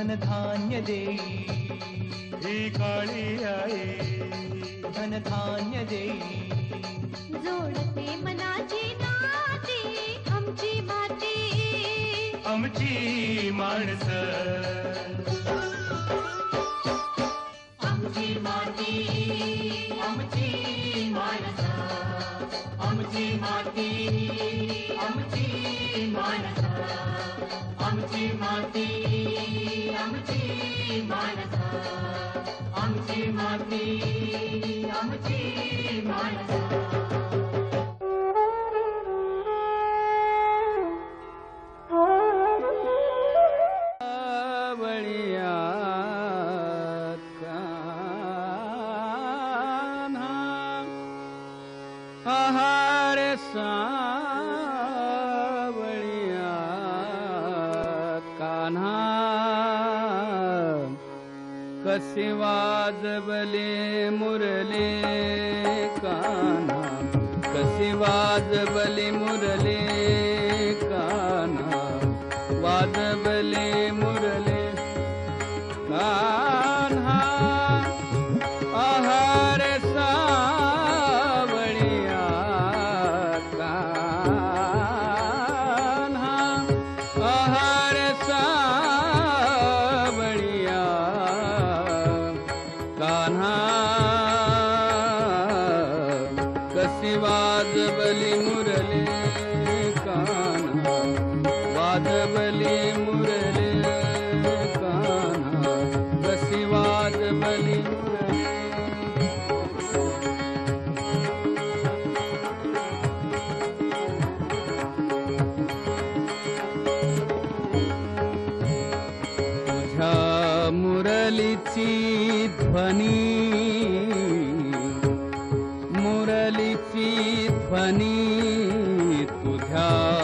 धनधान्य देई ही काळी आई। धनधान्य देई जोडते मनाची नाती आमची माती आमची माणस। आमची माती। आमची माणस। आमची माती। आमची माणस। आमची माती। माणस. आमची माती आमची माणस. आहार सावळिया कान्हा. कसे वाजबले मुरले कान्हा कसे वाजबले मुरले वाजबले मुरले वाजबली मुरले कान्हा कशी वाजबली मुरले। तुझ्या मुरलीची ध्वनी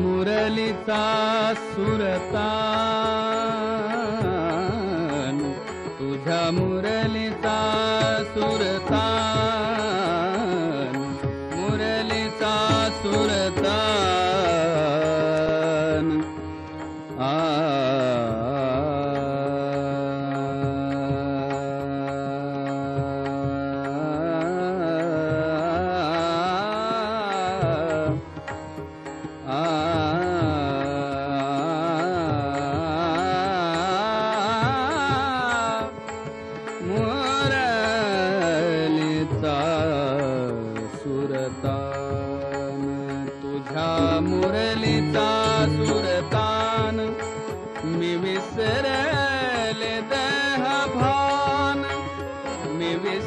तुझ्या मुरलीचा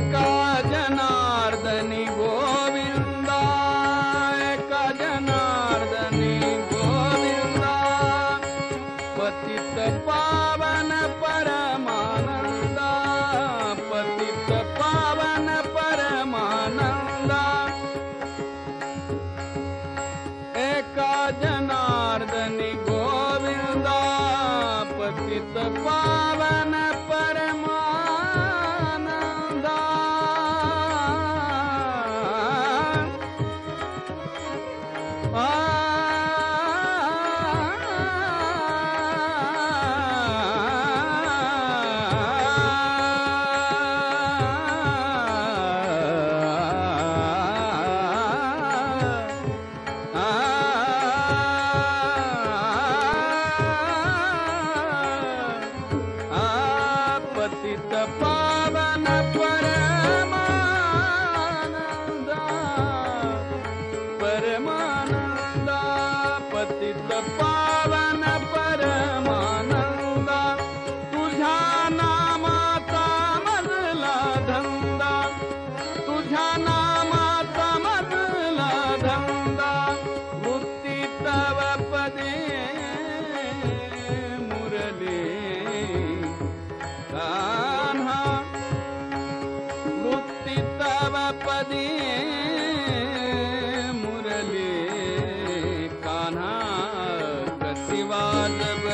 जनार्दनि गोविन्दा जनारदनि गोविन्द। पतित पावन परमानन्द पतित पावन परमानन्द। एका जनारदनि गोविन्द पतित पाव पतित पावन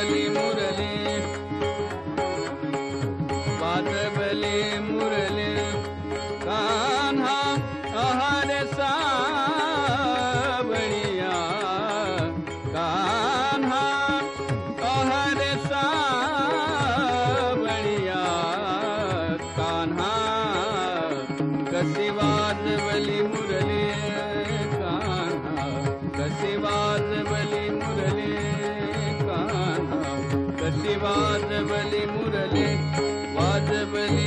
Hallelujah. मुरली वाजवली